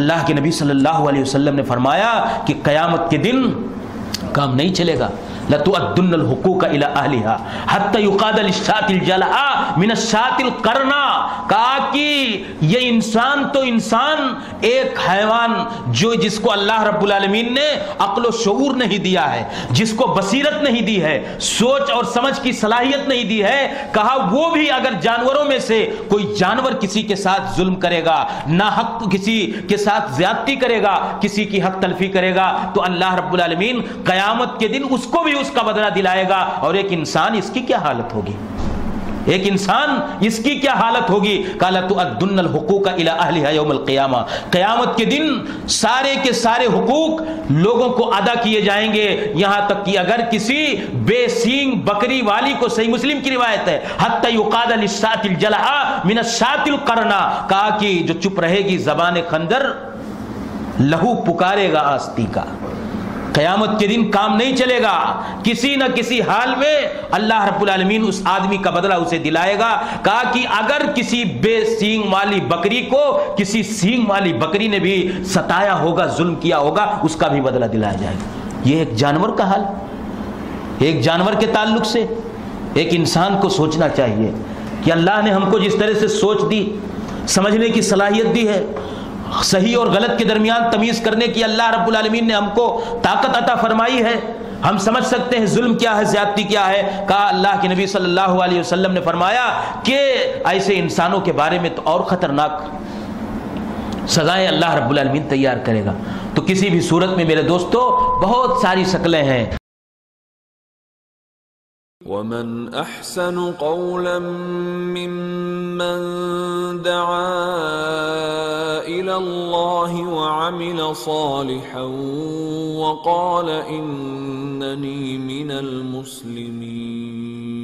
اللہ کے نبی صلی اللہ علیہ وسلم نے فرمایا کہ قیامت کے دن کام نہیں چلے گا۔ لتؤدن الحقوق الى اهلها حتى يقاد للشات الجلعاء من الشات القرنا کہا کہ یہ انسان تو انسان ایک حیوان جو جس کو اللہ رب العالمین نے عقل و شعور نہیں دیا ہے، جس کو بصیرت نہیں دی ہے، سوچ اور سمجھ کی صلاحیت نہیں دی ہے، کہا وہ بھی اگر جانوروں میں سے کوئی جانور کسی کے ساتھ ظلم کرے گا، نہ حق کسی کے ساتھ زیادتی کرے گا، کسی کی حق تلفی کرے گا، تو اللہ رب العالمین قیامت کے دن اس کو بھی اس کا بدلہ دلائے گا اور ایک انسان اس کی کیا حالت ہوگی؟ ایک انسان اس کی کیا حالت ہوگی؟ کالا تو ادن الحقوق الى اهلها یوم القیامہ۔ قیامت کے دن سارے کے سارے حقوق لوگوں کو ادا کیے جائیں گے۔ یہاں تک کہ اگر کسی بے سینگ بکری والی کو صحیح مسلم کی روایت ہے، حتی یقاد للسات الجلعاء من السات القرنا کہا کہ جو چپ رہے گی، زبان خندر لہو پکارے گا آستی کا۔ قیامت کے دن کام نہیں چلے گا۔ کسی نہ کسی حال میں اللہ رب العالمین اس آدمی کا بدلہ اسے دلائے گا۔ کہا کہ اگر کسی بے سینگ والی بکری کو کسی سینگ والی بکری نے بھی ستایا ہوگا، ظلم کیا ہوگا، اس کا بھی بدلہ دلایا جائے گا۔ یہ ایک جانور کا حال۔ ایک جانور کے تعلق سے ایک انسان کو سوچنا چاہیے کہ اللہ نے ہم کو جس طرح سے سوچ دی، سمجھنے کی صلاحیت دی ہے صحیح اور غلط کے درمیان تمیز کرنے کی اللہ رب العالمین نے ہم کو طاقت عطا فرمائی ہے۔ ہم سمجھ سکتے ہیں ظلم کیا ہے، زیادتی کیا ہے۔ کہا اللہ کے نبی صلی اللہ علیہ وسلم نے فرمایا کہ ایسے انسانوں کے بارے میں تو اور خطرناک سزائیں اللہ رب العالمین تیار کرے گا۔ تو کسی بھی صورت میں میرے دوستو، بہت ساری شکلیں ہیں۔ ومن احسن قولا ممن دعا الله وعمل صالحا وقال إنني من المسلمين.